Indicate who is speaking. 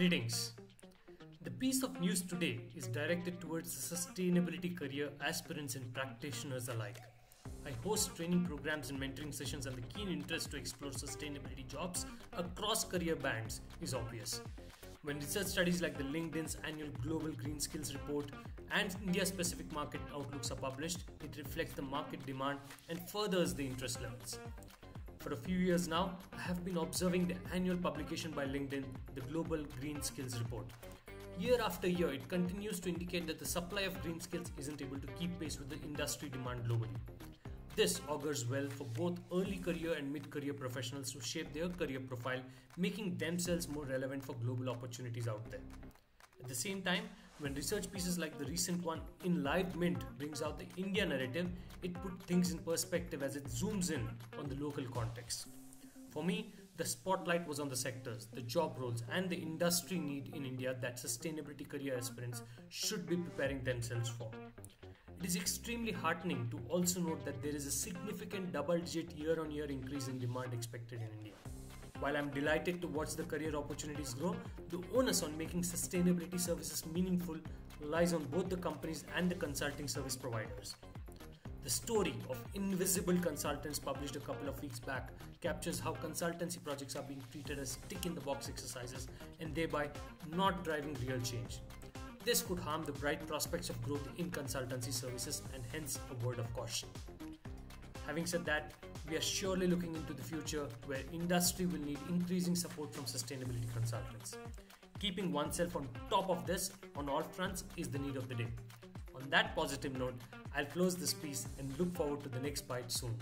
Speaker 1: Greetings. The piece of news today is directed towards the sustainability career aspirants and practitioners alike. I host training programs and mentoring sessions, and the keen interest to explore sustainability jobs across career bands is obvious. When research studies like the LinkedIn's annual Global Green Skills Report and India specific market outlooks are published, it reflects the market demand and furthers the interest levels. For a few years now, I have been observing the annual publication by LinkedIn, the Global Green Skills Report. Year after year, it continues to indicate that the supply of green skills isn't able to keep pace with the industry demand globally. This augurs well for both early career and mid career professionals to shape their career profile, making themselves more relevant for global opportunities out there. At the same time, when research pieces like the recent one in Live Mint brings out the India narrative, it puts things in perspective as it zooms in on the local context. For me, the spotlight was on the sectors, the job roles, and the industry need in India that sustainability career aspirants should be preparing themselves for. It is extremely heartening to also note that there is a significant double digit year on year increase in demand expected in India. While I'm delighted to watch the career opportunities grow, the onus on making sustainability services meaningful lies on both the companies and the consulting service providers. The story of Invisible Consultants, published a couple of weeks back, captures how consultancy projects are being treated as tick in the box exercises and thereby not driving real change. This could harm the bright prospects of growth in consultancy services and hence a word of caution. Having said that, we are surely looking into the future where industry will need increasing support from sustainability consultants. Keeping oneself on top of this on all fronts is the need of the day. On that positive note, I'll close this piece and look forward to the next bite soon.